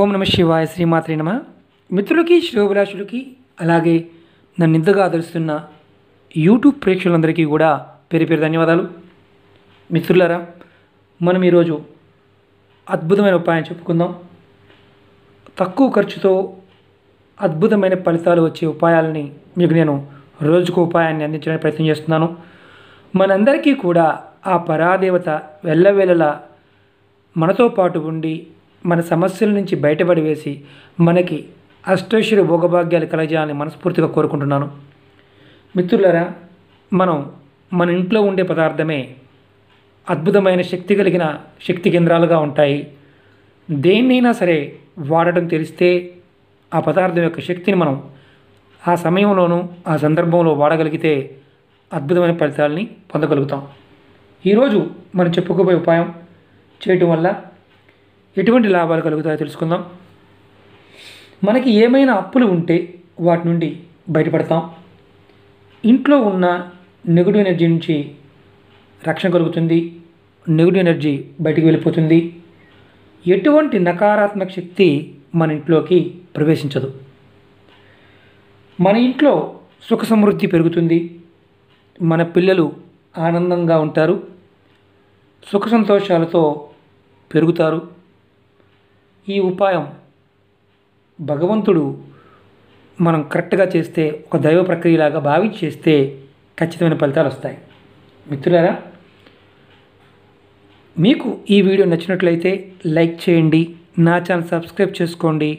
ఓం నమ శివాయ శ్రీమాత్రి నమ. మిత్రులకి శ్రోభిలాషులకి అలాగే నన్ను ఇంతగా ఆదరిస్తున్న యూట్యూబ్ ప్రేక్షకులందరికీ కూడా పేరు పేరు ధన్యవాదాలు. మిత్రులారా మనం ఈరోజు అద్భుతమైన ఉపాయం చెప్పుకుందాం. తక్కువ ఖర్చుతో అద్భుతమైన ఫలితాలు వచ్చే ఉపాయాలని మీకు నేను రోజుకు ఉపాయాన్ని అందించడానికి ప్రయత్నం చేస్తున్నాను. మనందరికీ కూడా ఆ పరాదేవత వెళ్ళవేళలా మనతో పాటు ఉండి మన సమస్యల నుంచి బయటపడి వేసి మనకి అష్టైశ్వర్య భోగభాగ్యాలు కలగజేయాలని మనస్ఫూర్తిగా కోరుకుంటున్నాను. మిత్రులరా మనం మన ఇంట్లో ఉండే పదార్థమే అద్భుతమైన శక్తి కలిగిన శక్తి కేంద్రాలుగా ఉంటాయి. దేన్నైనా సరే వాడటం తెలిస్తే ఆ పదార్థం యొక్క శక్తిని మనం ఆ సమయంలోనూ ఆ సందర్భంలో వాడగలిగితే అద్భుతమైన ఫలితాలని పొందగలుగుతాం. ఈరోజు మనం చెప్పుకోబోయే ఉపాయం చేయటం వల్ల ఎటువంటి లాభాలు కలుగుతాయో తెలుసుకుందాం. మనకి ఏమైనా అప్పులు ఉంటే వాటి నుండి బయటపడతాం. ఇంట్లో ఉన్న నెగిటివ్ ఎనర్జీ నుంచి రక్షణ కలుగుతుంది. నెగిటివ్ ఎనర్జీ బయటికి వెళ్ళిపోతుంది. ఎటువంటి నకారాత్మక శక్తి మన ఇంట్లోకి ప్రవేశించదు. మన ఇంట్లో సుఖ సమృద్ధి పెరుగుతుంది. మన పిల్లలు ఆనందంగా ఉంటారు. సుఖ సంతోషాలతో పెరుగుతారు. ఈ ఉపాయం భగవంతుడు మనం కరెక్ట్గా చేస్తే ఒక దైవ ప్రక్రియలాగా భావించి చేస్తే ఖచ్చితమైన ఫలితాలు వస్తాయి. మిత్రులారా మీకు ఈ వీడియో నచ్చినట్లయితే లైక్ చేయండి నా ఛానల్ సబ్స్క్రైబ్ చేసుకోండి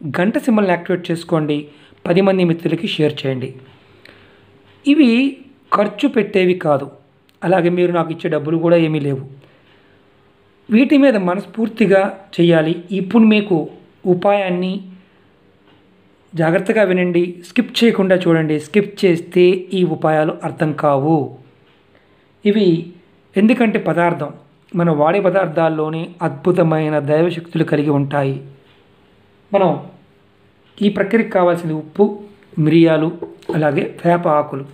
గంట సింబల్ని యాక్టివేట్ చేసుకోండి పది మంది మిత్రులకి షేర్ చేయండి. ఇవి ఖర్చు పెట్టేవి కాదు. అలాగే మీరు నాకు ఇచ్చే డబ్బులు కూడా ఏమీ లేవు. వీటి మీద మనస్ఫూర్తిగా చేయాలి ఇప్పుడు మీకు ఉపాయాన్ని జాగ్రత్తగా వినండి. స్కిప్ చేయకుండా చూడండి. స్కిప్ చేస్తే ఈ ఉపాయాలు అర్థం కావు. ఇవి ఎందుకంటే పదార్థం. మనం వాడే పదార్థాల్లోనే అద్భుతమైన దైవశక్తులు కలిగి ఉంటాయి. మనం ఈ ప్రక్రియకి కావాల్సిన ఉప్పు మిరియాలు అలాగే వేప ఆకులు.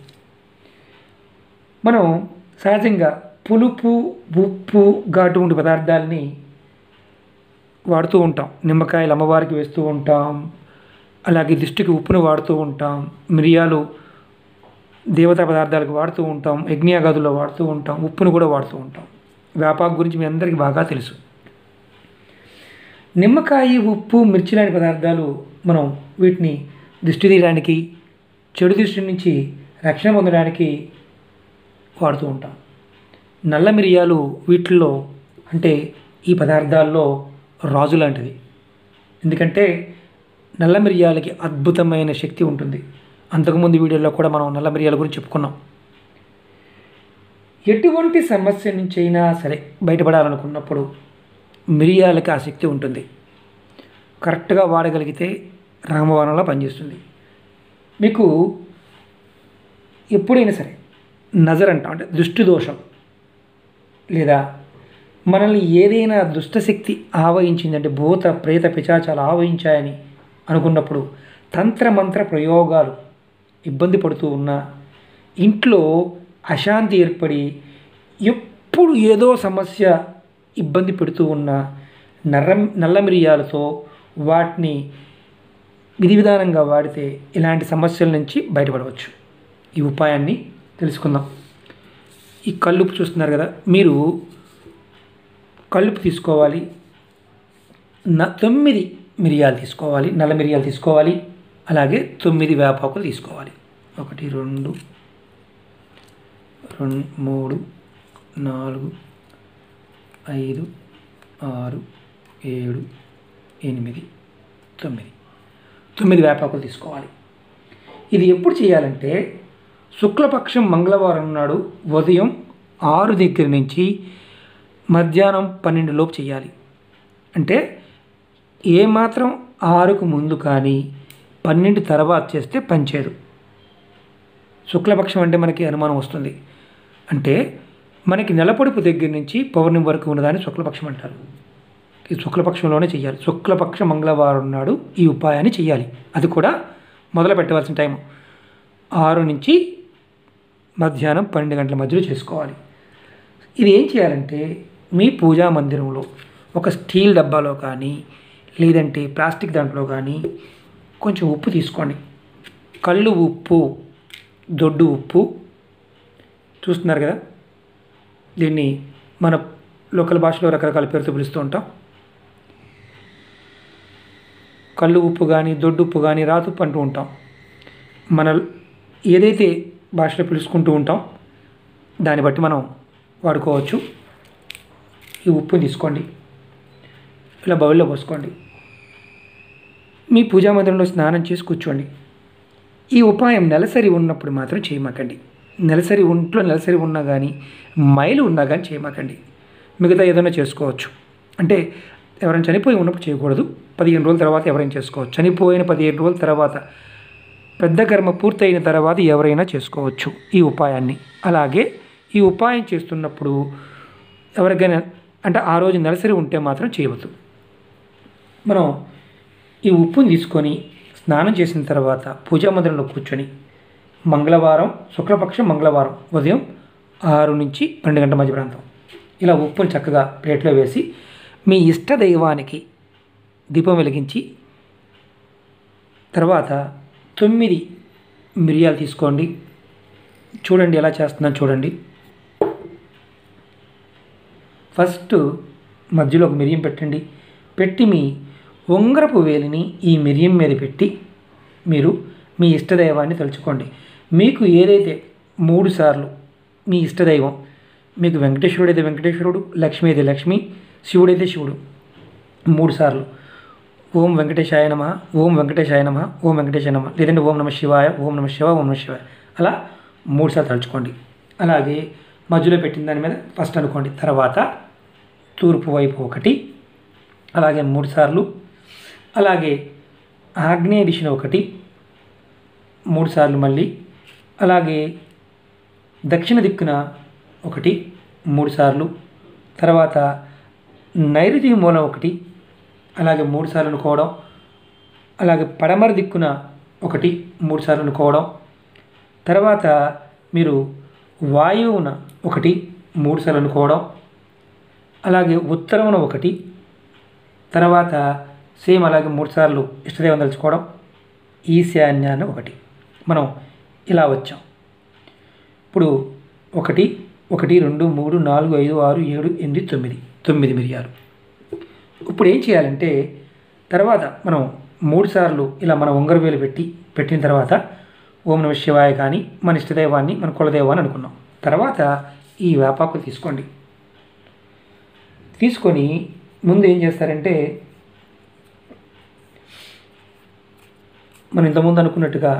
మనం సహజంగా పులుపు ఉప్పు ఘాటు వంటి పదార్థాలని వాడుతూ ఉంటాం. నిమ్మకాయలు అమ్మవారికి వేస్తూ ఉంటాం. అలాగే దిష్టికి ఉప్పును వాడుతూ ఉంటాం. మిరియాలు దేవతా పదార్థాలకు వాడుతూ ఉంటాం. యజ్ఞాగాదుల్లో వాడుతూ ఉంటాం. ఉప్పును కూడా వాడుతూ ఉంటాం. వేపాకు గురించి మీ అందరికీ బాగా తెలుసు. నిమ్మకాయ ఉప్పు మిర్చి లాంటి పదార్థాలు మనం వీటిని దిష్టి తీయడానికి చెడు దృష్టి నుంచి రక్షణ పొందడానికి వాడుతూ ఉంటాం. నల్ల మిరియాలు వీటిల్లో అంటే ఈ పదార్థాల్లో రాజు లాంటిది. ఎందుకంటే నల్ల మిరియాలకి అద్భుతమైన శక్తి ఉంటుంది. అంతకుముందు వీడియోలో కూడా మనం నల్ల మిరియాల గురించి చెప్పుకున్నాం. ఎటువంటి సమస్య నుంచి అయినా సరే బయటపడాలనుకున్నప్పుడు మిరియాలకి ఆ శక్తి ఉంటుంది. కరెక్ట్గా వాడగలిగితే రామబాణంలా పనిచేస్తుంది. మీకు ఎప్పుడైనా సరే నజర్ అంటాం అంటే దృష్టి దోషం లేదా మనల్ని ఏదైనా దుష్టశక్తి ఆవహించిందంటే భూత ప్రేత పిచాచాలు ఆవహించాయని అనుకున్నప్పుడు తంత్రమంత్ర ప్రయోగాలు ఇబ్బంది పడుతూ ఉన్నా ఇంట్లో అశాంతి ఏర్పడి ఎప్పుడు ఏదో సమస్య ఇబ్బంది పెడుతూ ఉన్న నర్ర నల్ల మిరియాలతో వాటిని విధి విధానంగా వాడితే ఇలాంటి సమస్యల నుంచి బయటపడవచ్చు. ఈ ఉపాయాన్ని తెలుసుకుందాం. ఈ కల్లుపు చూస్తున్నారు కదా మీరు కల్లుపు తీసుకోవాలి న తొమ్మిది మిరియాలు తీసుకోవాలి నల్ల మిరియాలు తీసుకోవాలి అలాగే తొమ్మిది వేపాకులు తీసుకోవాలి. ఒకటి రెండు రెండు మూడు నాలుగు ఐదు ఆరు ఏడు ఎనిమిది తొమ్మిది. తొమ్మిది వేపాకులు తీసుకోవాలి. ఇది ఎప్పుడు చేయాలంటే శుక్లపక్షం మంగళవారం నాడు ఉదయం ఆరు దగ్గర నుంచి మధ్యాహ్నం పన్నెండులోపు చేయాలి. అంటే ఏమాత్రం ఆరుకు ముందు కానీ పన్నెండు తర్వాత చేస్తే పనిచేయదు. శుక్లపక్షం అంటే మనకి అనుమానం వస్తుంది. అంటే మనకి నెలపొడుపు దగ్గర నుంచి పౌర్ణమి వరకు ఉన్నదాన్ని శుక్లపక్షం అంటారు. ఈ శుక్లపక్షంలోనే చేయాలి. శుక్లపక్ష మంగళవారం నాడు ఈ ఉపాయాన్ని చేయాలి. అది కూడా మొదలు పెట్టవలసిన టైం ఆరు నుంచి మధ్యాహ్నం పన్నెండు గంటల మధ్యలో చేసుకోవాలి. ఇది ఏం చేయాలంటే మీ పూజా మందిరంలో ఒక స్టీల్ డబ్బాలో కానీ లేదంటే ప్లాస్టిక్ దాంట్లో కానీ కొంచెం ఉప్పు తీసుకోండి. కళ్ళు ఉప్పు దొడ్డు ఉప్పు. చూస్తున్నారు కదా? దీన్ని మన లోకల్ భాషలో రకరకాల పేరుతో పిలుస్తూ ఉంటాం. కళ్ళు ఉప్పు కానీ దొడ్డు ఉప్పు కానీ రాతుప్పు అంటూ ఉంటాం. మన ఏదైతే భాషలో పిలుచుకుంటూ ఉంటాం. దాన్ని బట్టి మనం వాడుకోవచ్చు. ఈ ఉప్పుని తీసుకోండి. ఇలా బౌల్లో పోసుకోండి. మీ పూజా మందిరంలో స్నానం చేసి కూర్చోండి. ఈ ఉపాయం నెలసరి ఉన్నప్పుడు మాత్రం చేయమాకండి. నెలసరి ఒంట్లో నెలసరి ఉన్నా కానీ మైలు ఉన్నా కానీ చేయమాకండి. మిగతా ఏదైనా చేసుకోవచ్చు. అంటే ఎవరైనా చనిపోయి ఉన్నప్పుడు చేయకూడదు. పదిహేను రోజుల తర్వాత ఎవరైనా చేసుకోవచ్చు. చనిపోయిన పదిహేను రోజుల తర్వాత పెద్ద కర్మ పూర్తయిన తర్వాత ఎవరైనా చేసుకోవచ్చు ఈ ఉపాయాన్ని. అలాగే ఈ ఉపాయం చేస్తున్నప్పుడు ఎవరికైనా అంటే ఆ రోజు నెలసరి ఉంటే మాత్రం చేయవద్దు. మనం ఈ ఉప్పుని తీసుకొని స్నానం చేసిన తర్వాత పూజా మందిరంలో కూర్చొని మంగళవారం శుక్లపక్షం మంగళవారం ఉదయం ఆరు నుంచి పన్నెండు గంటల మధ్య ప్రాంతం ఇలా ఉప్పును చక్కగా ప్లేట్లో వేసి మీ ఇష్ట దైవానికి దీపం వెలిగించి తర్వాత తొమ్మిది మిరియాలు తీసుకోండి. చూడండి ఎలా చేస్తున్నాను చూడండి. ఫస్ట్ మధ్యలో ఒక మిరియం పెట్టండి. పెట్టి మీ ఉంగరపు వేలిని ఈ మిరియం మీద పెట్టి మీరు మీ ఇష్టదైవాన్ని తలుచుకోండి. మీకు ఏదైతే మూడు సార్లు మీ ఇష్టదైవం మీకు వెంకటేశ్వరుడు అయితే వెంకటేశ్వరుడు లక్ష్మి అయితే లక్ష్మి శివుడైతే శివుడు మూడు సార్లు ఓం వెంకటేశాయ నమ ఓం వెంకటేశాయ నమ ఓం వెంకటేశాయ నమ. లేదంటే ఓం నమ శివాయ ఓం నమ శివ ఓం నమ శివాయ. అలా మూడు సార్లు తలుచుకోండి. అలాగే మధ్యలో పెట్టిన దాని మీద ఫస్ట్ అనుకోండి. తర్వాత తూర్పు వైపు ఒకటి. అలాగే మూడుసార్లు అలాగే ఆగ్నేయ దిశలో ఒకటి. మూడుసార్లు మళ్ళీ. అలాగే దక్షిణ దిక్కున ఒకటి. మూడుసార్లు తర్వాత నైరుతి మూలం ఒకటి. అలాగే మూడుసార్లు అనుకోవడం అలాగే పడమర దిక్కున ఒకటి మూడుసార్లు అనుకోవడం తర్వాత మీరు వాయువున ఒకటి మూడుసార్లు అనుకోవడం అలాగే ఉత్తరమున ఒకటి తర్వాత సేమ్ అలాగే మూడు సార్లు ఇష్టదేవం తలుచుకోవడం ఈశాన్యాన్ని ఒకటి. మనం ఇలా వచ్చాం. ఇప్పుడు ఒకటి ఒకటి రెండు మూడు నాలుగు ఐదు ఆరు ఏడు ఎనిమిది తొమ్మిది. తొమ్మిది మిరియాలు. ఇప్పుడు ఏం చేయాలంటే తర్వాత మనం మూడు సార్లు ఇలా మన ఉంగర వేలు పెట్టి పెట్టిన తర్వాత ఓం నమ శివాయ కానీ మన ఇష్టదైవాన్ని మన కులదైవాన్ని అనుకున్నాం. తర్వాత ఈ వేపాకులు తీసుకోండి. తీసుకొని ముందు ఏం చేస్తారంటే మనం ఇంతకుముందు అనుకున్నట్టుగా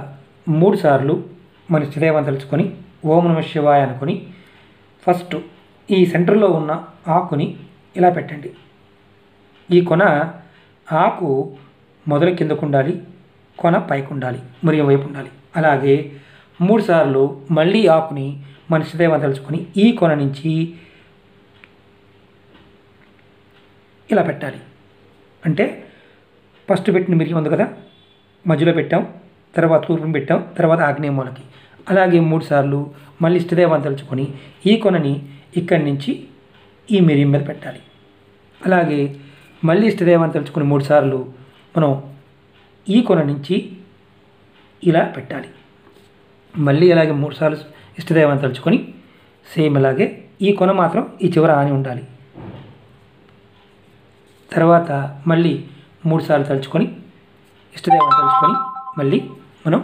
మూడు సార్లు మన ఇష్టదైవాన్ని తలుచుకొని ఓం నమ శివాయ అనుకొని ఫస్ట్ ఈ సెంటర్లో ఉన్న ఆకుని ఇలా పెట్టండి. ఈ కొన ఆకు మొదలు కిందకు ఉండాలి కొన పైకి ఉండాలి మరియు వైపు ఉండాలి అలాగే మూడు సార్లు మళ్ళీ ఆకుని మన ఇష్టదైవం తలుచుకొని ఈ కొన నుంచి ఇలా పెట్టాలి. అంటే ఫస్ట్ పెట్టిన మిరియం ఉంది కదా మధ్యలో పెట్టాం తర్వాత తూర్పుని పెట్టాం తర్వాత ఆగ్నేయ మూలకి. అలాగే మూడు సార్లు మళ్ళీ ఇష్టదేవాన్ని తలుచుకొని ఈ కొనని ఇక్కడి నుంచి ఈ మిరియం మీద పెట్టాలి. అలాగే మళ్ళీ ఇష్టదేవాన్ని తలుచుకొని మూడుసార్లు మనం ఈ కొన నుంచి ఇలా పెట్టాలి. మళ్ళీ అలాగే మూడు సార్లు ఇష్టదేవాన్ని తలుచుకొని సేమ్ అలాగే ఈ కొన మాత్రం ఈ చివర ఆని ఉండాలి. తర్వాత మళ్ళీ మూడు సార్లు తలుచుకొని ఇష్టదేవాన్ని తలుచుకొని మళ్ళీ మనం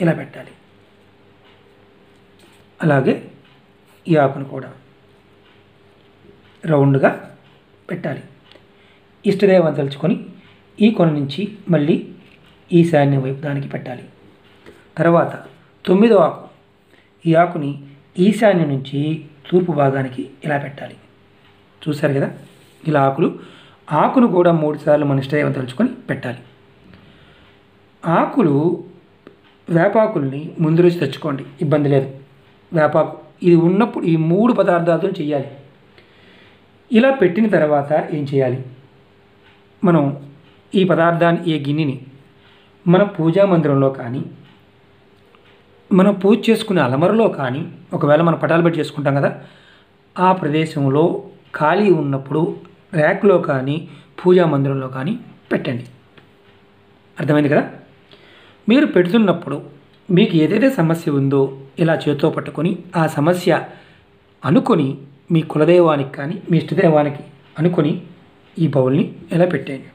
ఇలా పెట్టాలి. అలాగే ఈ ఆకును కూడా రౌండ్గా పెట్టాలి. ఇష్టదేవాన్ని తలుచుకొని ఈ కొన నుంచి మళ్ళీ ఈశాన్య వైపు దానికి పెట్టాలి. తర్వాత తొమ్మిదో ఆకు. ఈ ఆకుని ఈశాన్యం నుంచి తూర్పు భాగానికి ఇలా పెట్టాలి. చూశారు కదా? ఇలా ఆకులు ఆకును కూడా మూడుసార్లు మన ఇష్టదేవం తలుచుకొని పెట్టాలి. ఆకులు వేపాకుల్ని ముందు రోజు తెచ్చుకోండి. ఇబ్బంది లేదు. వేపాకు ఇది ఉన్నప్పుడు ఈ మూడు పదార్థాలతో చేయాలి. ఇలా పెట్టిన తర్వాత ఏం చేయాలి? మనం ఈ పదార్థాన్ని ఈ గిన్నెని మన పూజా మందిరంలో కానీ మనం పూజ చేసుకునే అలమరలో కానీ ఒకవేళ మనం పటాలు పెట్టి చేసుకుంటాం కదా ఆ ప్రదేశంలో ఖాళీ ఉన్నప్పుడు ర్యాక్లో కానీ పూజా మందిరంలో కానీ పెట్టండి. అర్థమైంది కదా? మీరు పెడుతున్నప్పుడు మీకు ఏదైతే సమస్య ఉందో ఇలా చేతితో పట్టుకొని ఆ సమస్య అనుకొని మీ కులదైవానికి కానీ మీ ఇష్టదైవానికి అనుకొని ఈ బౌల్ని ఇలా పెట్టేయండి?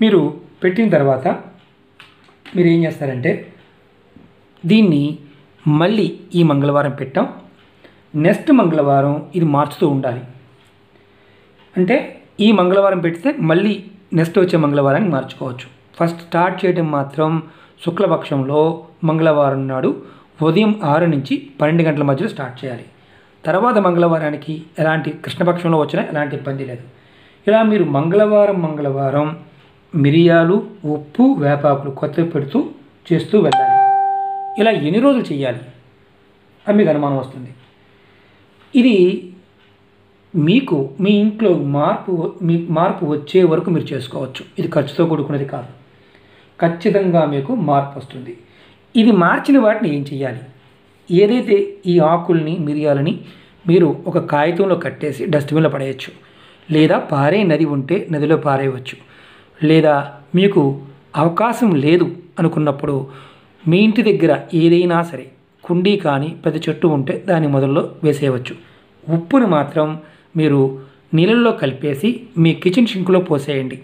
మీరు పెట్టిన తర్వాత మీరు ఏం చేస్తారంటే దీన్ని మళ్ళీ ఈ మంగళవారం పెట్టాం. నెక్స్ట్ మంగళవారం ఇది మార్చుతూ ఉండాలి. అంటే ఈ మంగళవారం పెడితే మళ్ళీ నెక్స్ట్ వచ్చే మంగళవారానికి మార్చుకోవచ్చు. ఫస్ట్ స్టార్ట్ చేయడం మాత్రం శుక్లపక్షంలో మంగళవారం నాడు ఉదయం ఆరు నుంచి పన్నెండు గంటల మధ్యలో స్టార్ట్ చేయాలి. తర్వాత మంగళవారానికి ఎలాంటి కృష్ణపక్షంలో వచ్చినా ఎలాంటి ఇబ్బంది లేదు. ఇలా మీరు మంగళవారం మంగళవారం మిరియాలు ఉప్పు వేపాకులు కొత్త పెడుతూ చేస్తూ వెళ్ళాలి. ఇలా ఎన్ని రోజులు చేయాలి అని మీకు అనుమానం వస్తుంది. ఇది మీకు మీ ఇంట్లో మార్పు మీ మార్పు వచ్చే వరకు మీరు చేసుకోవచ్చు. ఇది ఖర్చుతో కూడుకున్నది కాదు. ఖచ్చితంగా మీకు మార్పు వస్తుంది. ఇది మార్చిన వాటిని ఏం చేయాలి ఏదైతే ఈ ఆకుల్ని మిరియాలని మీరు ఒక కాగితంలో కట్టేసి డస్ట్బిన్లో పడేయచ్చు. లేదా పారే నది ఉంటే నదిలో పారేయవచ్చు. లేదా మీకు అవకాశం లేదు అనుకున్నప్పుడు మీ ఇంటి దగ్గర ఏదైనా సరే కుండీ కానీ పెద్ద చెట్టు ఉంటే దాని మొదల్లో వేసేయవచ్చు. ఉప్పును మాత్రం మీరు నీళ్ళల్లో కలిపేసి మీ కిచెన్ షింకులో పోసేయండి.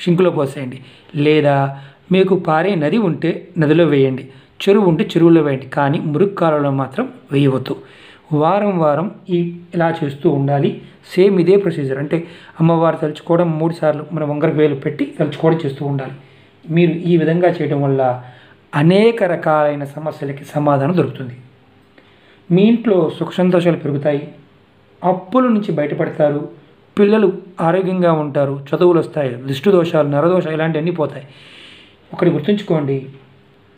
షింకులో పోసేయండి. లేదా మీకు పారే నది ఉంటే నదిలో వేయండి. చెరువు ఉంటే చెరువులో వేయండి కానీ మురుగు కాలంలో మాత్రం వేయవద్దు. వారం వారం ఈ ఇలా చేస్తూ ఉండాలి. సేమ్ ఇదే ప్రొసీజర్. అంటే అమ్మవారు తలుచుకోవడం మూడు సార్లు మన వంగరకు వేలు పెట్టి తలుచుకోవడం చేస్తూ ఉండాలి. మీరు ఈ విధంగా చేయడం వల్ల అనేక రకాలైన సమస్యలకి సమాధానం దొరుకుతుంది. మీ ఇంట్లో సుఖ సంతోషాలు పెరుగుతాయి. అప్పుల నుంచి బయటపడతారు. పిల్లలు ఆరోగ్యంగా ఉంటారు. చదువులు వస్తాయి. దిష్టి దోషాలు నరదోషాలు ఇలాంటివన్నీ పోతాయి. ఒకటి గుర్తుంచుకోండి.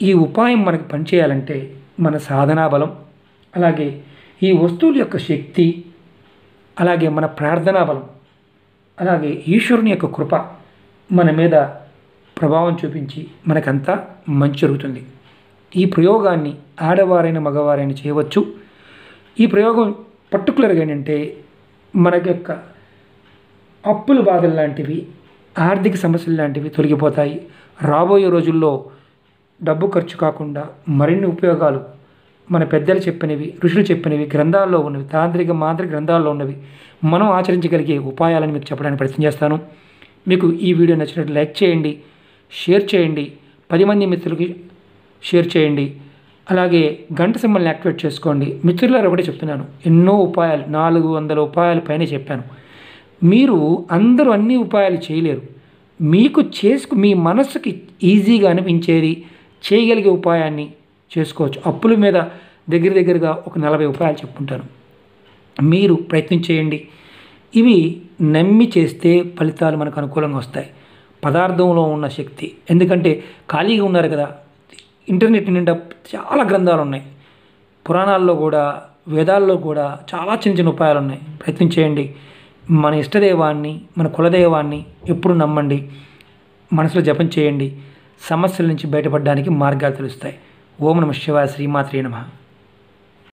ఈ ఉపాయం మనకు పనిచేయాలంటే మన సాధనా బలం అలాగే ఈ వస్తువుల యొక్క శక్తి అలాగే మన ప్రార్థనా బలం అలాగే ఈశ్వరుని యొక్క కృప మన మీద ప్రభావం చూపించి మనకంతా మంచి జరుగుతుంది. ఈ ప్రయోగాన్ని ఆడవారైన మగవారైన చేయవచ్చు. ఈ ప్రయోగం పర్టికులర్గా ఏంటంటే మన యొక్క అప్పుల బాధలు లాంటివి ఆర్థిక సమస్యలు లాంటివి తొలగిపోతాయి. రాబోయే రోజుల్లో డబ్బు ఖర్చు కాకుండా మరిన్ని ఉపయోగాలు మన పెద్దలు చెప్పినవి ఋషులు చెప్పినవి గ్రంథాల్లో ఉన్నవి తాంత్రిక మాంత్రిక గ్రంథాల్లో ఉన్నవి మనం ఆచరించగలిగే ఉపాయాలను మీకు చెప్పడానికి ప్రయత్నం చేస్తాను. మీకు ఈ వీడియో నచ్చినట్టు లైక్ చేయండి షేర్ చేయండి పది మంది మిత్రులకి షేర్ చేయండి అలాగే గంట సింబల్ని యాక్టివేట్ చేసుకోండి. మిత్రులారు ఒకటే చెప్తున్నాను ఎన్నో ఉపాయాలు నాలుగు వందల ఉపాయాల పైన చెప్పాను. మీరు అందరూ అన్ని ఉపాయాలు చేయలేరు. మీకు చేసుకు మీ మనస్సుకి ఈజీగా అనిపించేది చేయగలిగే ఉపాయాన్ని చేసుకోవచ్చు. అప్పుల మీద దగ్గర దగ్గరగా ఒక నలభై ఉపాయాలు చెప్పుకుంటాను. మీరు ప్రయత్నం చేయండి. ఇవి నమ్మి చేస్తే ఫలితాలు మనకు అనుకూలంగా వస్తాయి. పదార్థంలో ఉన్న శక్తి. ఎందుకంటే ఖాళీగా ఉన్నారు కదా. ఇంటర్నెట్ నిండా చాలా గ్రంథాలు ఉన్నాయి. పురాణాల్లో కూడా వేదాల్లో కూడా చాలా చిన్న చిన్న ఉపాయాలు ఉన్నాయి. ప్రయత్నం చేయండి. మన ఇష్టదైవాన్ని మన కులదైవాన్ని ఎప్పుడు నమ్మండి. మనసులో జపం చేయండి. సమస్యల నుంచి బయటపడడానికి మార్గాలు తెలుస్తాయి. ఓం నమ శివాయ శ్రీమాత్రే నమః.